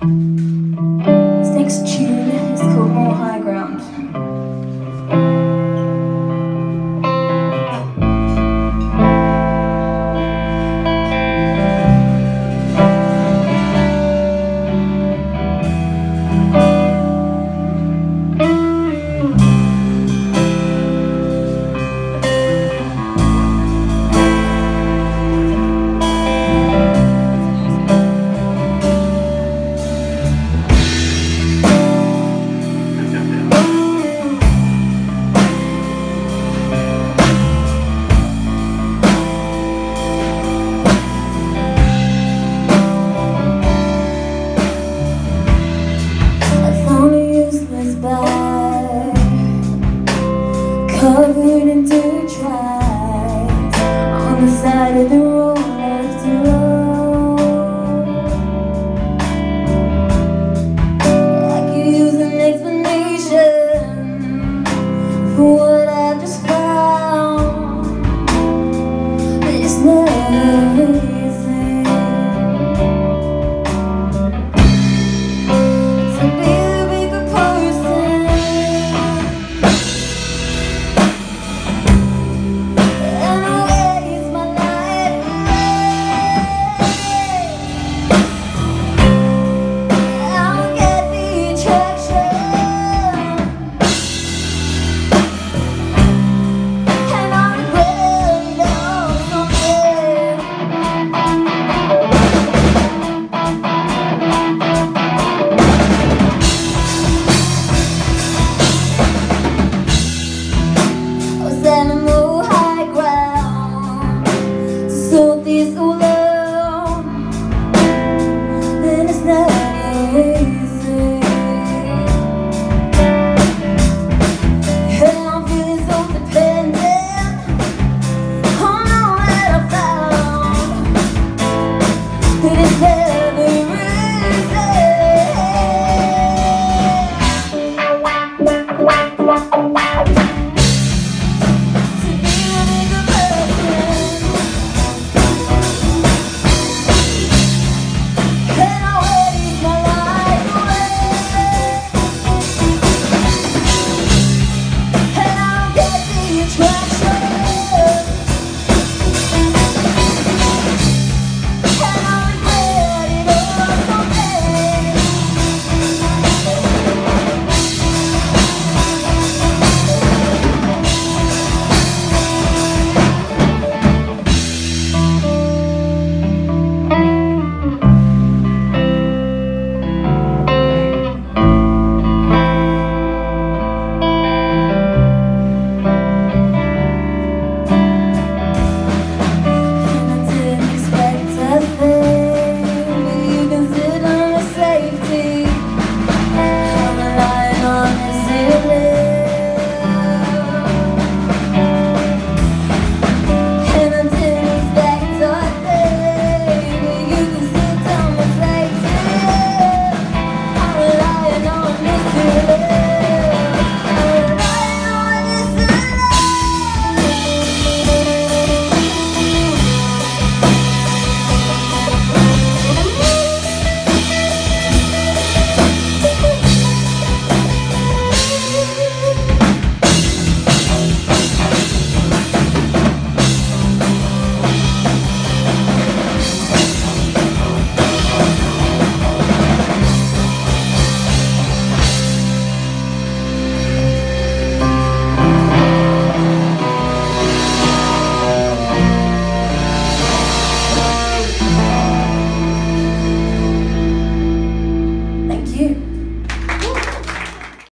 This I do